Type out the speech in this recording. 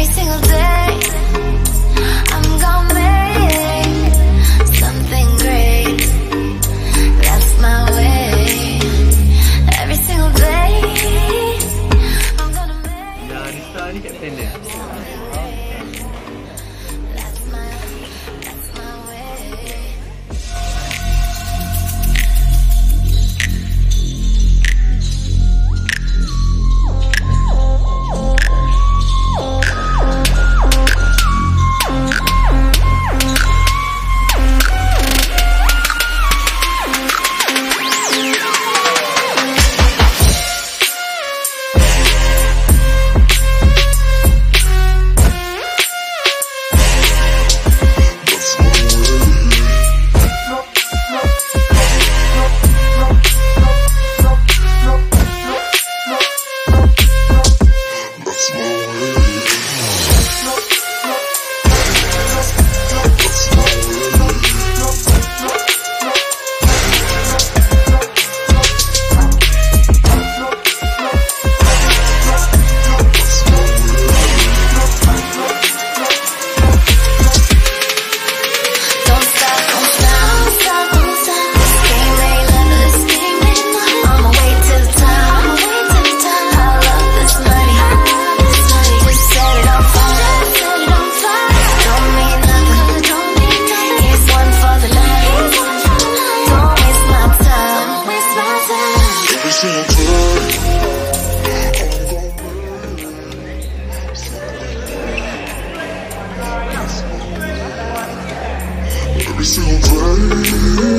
every single day. Every single day.